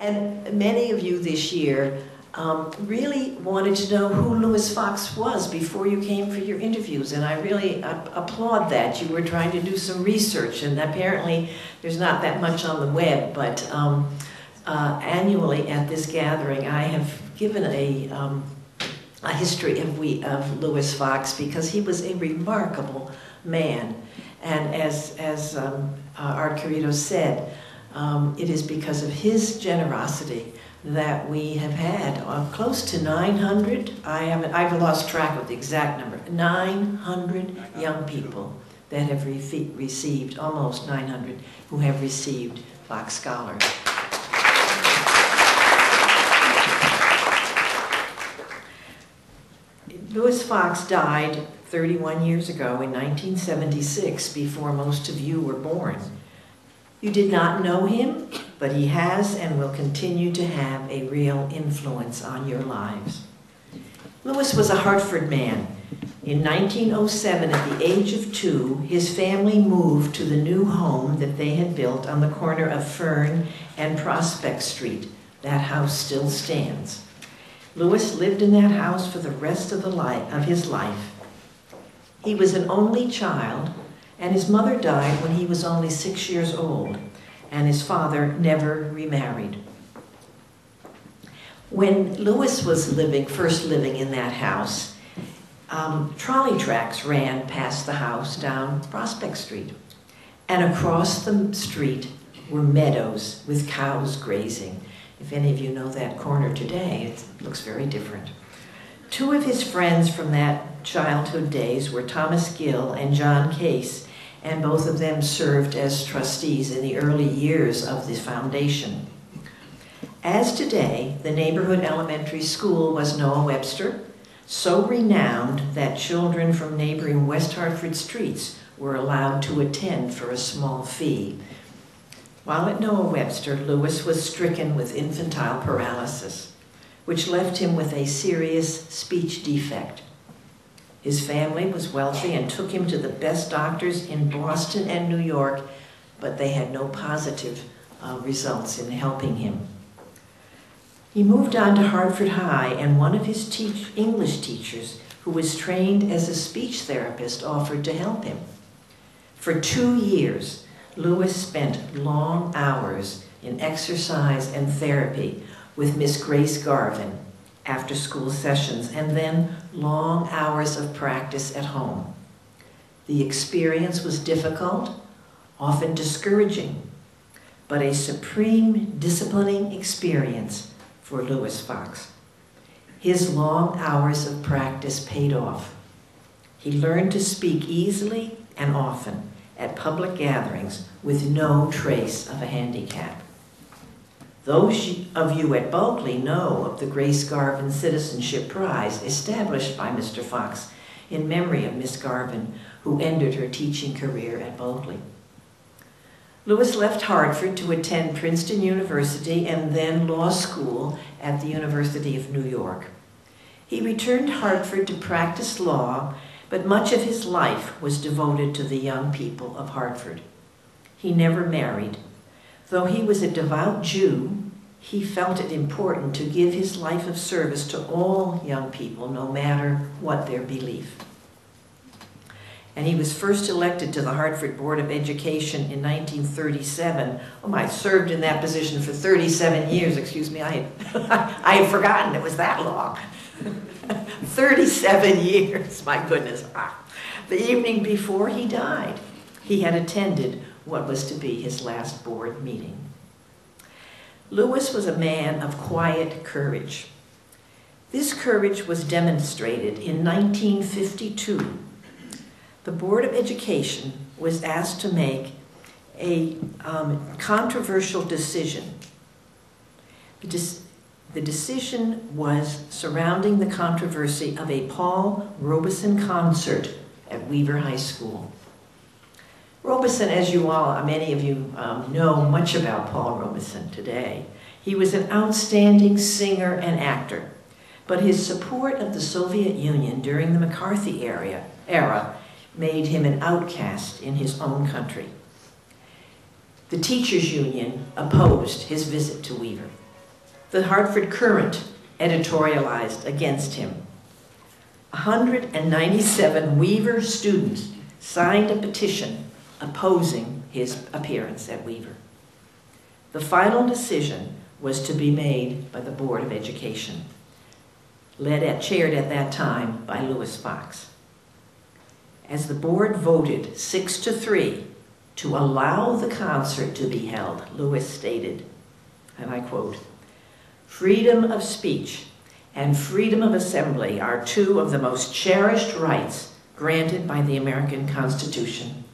And many of you this year um, really wanted to know who Lewis Fox was before you came for your interviews, and I really applaud that. You were trying to do some research, and apparently there's not that much on the web, but um, uh, annually at this gathering I have given a, um, a history of, we, of Lewis Fox because he was a remarkable man. And as, as um, uh, Art said, um, it is because of his generosity that we have had uh, close to 900, I haven't, I've lost track of the exact number, 900 young people that have re received, almost 900, who have received Fox Scholars. Lewis Fox died 31 years ago in 1976, before most of you were born. You did not know him, but he has and will continue to have a real influence on your lives. Lewis was a Hartford man. In 1907, at the age of two, his family moved to the new home that they had built on the corner of Fern and Prospect Street. That house still stands. Lewis lived in that house for the rest of, the life, of his life. He was an only child and his mother died when he was only six years old, and his father never remarried. When Lewis was living, first living in that house, um, trolley tracks ran past the house down Prospect Street. And across the street were meadows with cows grazing. If any of you know that corner today, it looks very different. Two of his friends from that childhood days were Thomas Gill and John Case, and both of them served as trustees in the early years of the foundation. As today, the neighborhood elementary school was Noah Webster, so renowned that children from neighboring West Hartford streets were allowed to attend for a small fee. While at Noah Webster, Lewis was stricken with infantile paralysis, which left him with a serious speech defect. His family was wealthy and took him to the best doctors in Boston and New York, but they had no positive uh, results in helping him. He moved on to Hartford High, and one of his teach English teachers, who was trained as a speech therapist, offered to help him. For two years, Lewis spent long hours in exercise and therapy with Miss Grace Garvin, after school sessions, and then long hours of practice at home. The experience was difficult, often discouraging, but a supreme disciplining experience for Lewis Fox. His long hours of practice paid off. He learned to speak easily and often at public gatherings with no trace of a handicap. Those of you at Bulkeley know of the Grace Garvin Citizenship Prize established by Mr. Fox in memory of Miss Garvin, who ended her teaching career at Bulkeley. Lewis left Hartford to attend Princeton University and then law school at the University of New York. He returned Hartford to practice law, but much of his life was devoted to the young people of Hartford. He never married Though he was a devout Jew, he felt it important to give his life of service to all young people, no matter what their belief. And he was first elected to the Hartford Board of Education in 1937. Oh, I served in that position for 37 years. Excuse me, I had, I had forgotten it was that long. 37 years, my goodness. Ah. The evening before he died, he had attended what was to be his last board meeting. Lewis was a man of quiet courage. This courage was demonstrated in 1952. The Board of Education was asked to make a um, controversial decision. The, the decision was surrounding the controversy of a Paul Robeson concert at Weaver High School. Robeson, as you all, many of you um, know much about Paul Robeson today. He was an outstanding singer and actor, but his support of the Soviet Union during the McCarthy era, era made him an outcast in his own country. The teachers union opposed his visit to Weaver. The Hartford Courant editorialized against him. 197 Weaver students signed a petition opposing his appearance at Weaver. The final decision was to be made by the Board of Education, led at, chaired at that time by Lewis Fox. As the board voted six to three to allow the concert to be held, Lewis stated, and I quote, freedom of speech and freedom of assembly are two of the most cherished rights granted by the American Constitution.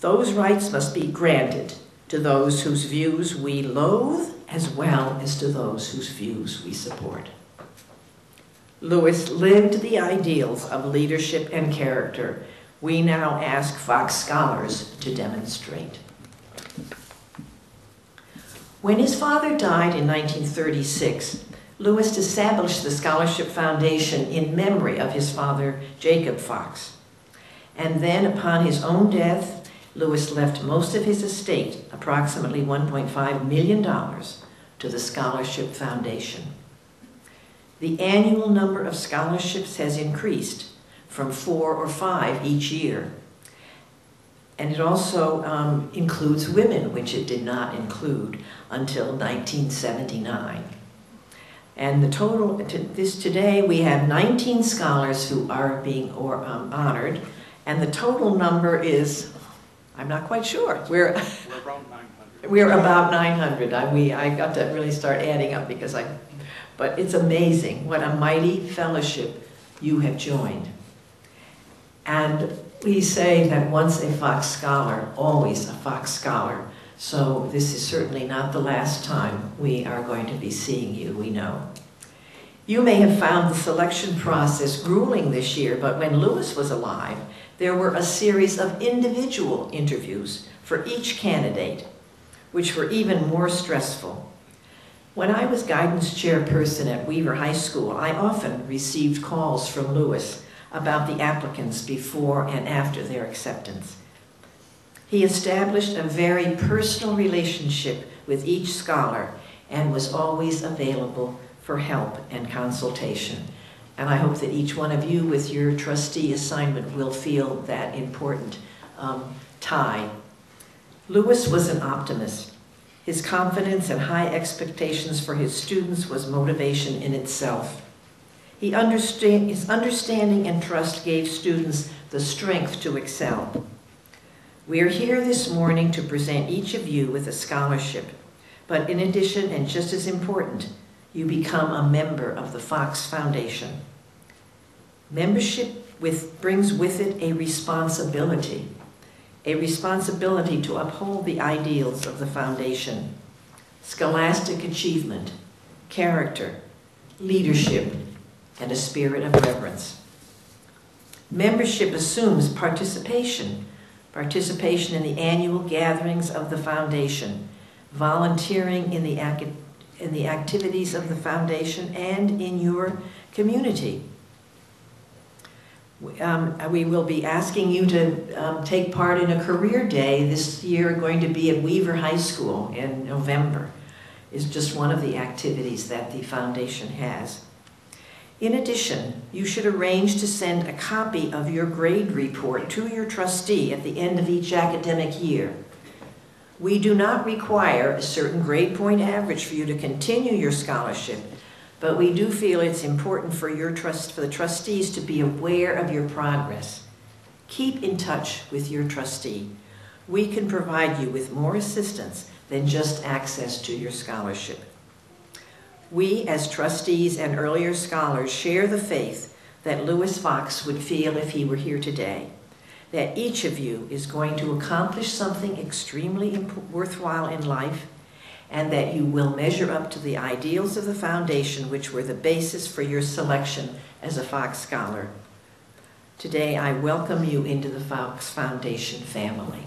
Those rights must be granted to those whose views we loathe as well as to those whose views we support. Lewis lived the ideals of leadership and character we now ask Fox scholars to demonstrate. When his father died in 1936, Lewis established the Scholarship Foundation in memory of his father, Jacob Fox. And then, upon his own death, Lewis left most of his estate, approximately $1.5 million, to the Scholarship Foundation. The annual number of scholarships has increased from four or five each year. And it also um, includes women, which it did not include until 1979. And the total, to this today, we have 19 scholars who are being or, um, honored, and the total number is, I'm not quite sure. We're, we're about 900. We're about 900. I, we, I got to really start adding up because I, but it's amazing what a mighty fellowship you have joined. And we say that once a Fox Scholar, always a Fox Scholar. So this is certainly not the last time we are going to be seeing you, we know. You may have found the selection process grueling this year, but when Lewis was alive, there were a series of individual interviews for each candidate, which were even more stressful. When I was guidance chairperson at Weaver High School, I often received calls from Lewis about the applicants before and after their acceptance. He established a very personal relationship with each scholar and was always available for help and consultation. And I hope that each one of you with your trustee assignment will feel that important um, tie. Lewis was an optimist. His confidence and high expectations for his students was motivation in itself. He understand, his understanding and trust gave students the strength to excel. We are here this morning to present each of you with a scholarship, but in addition, and just as important, you become a member of the Fox Foundation. Membership with, brings with it a responsibility, a responsibility to uphold the ideals of the foundation, scholastic achievement, character, leadership, and a spirit of reverence. Membership assumes participation, participation in the annual gatherings of the foundation, volunteering in the, in the activities of the foundation and in your community. Um, we will be asking you to um, take part in a career day this year going to be at Weaver High School in November is just one of the activities that the foundation has. In addition, you should arrange to send a copy of your grade report to your trustee at the end of each academic year. We do not require a certain grade point average for you to continue your scholarship, but we do feel it's important for, your trust, for the trustees to be aware of your progress. Keep in touch with your trustee. We can provide you with more assistance than just access to your scholarship. We, as trustees and earlier scholars, share the faith that Lewis Fox would feel if he were here today, that each of you is going to accomplish something extremely worthwhile in life, and that you will measure up to the ideals of the foundation which were the basis for your selection as a Fox Scholar. Today, I welcome you into the Fox Foundation family.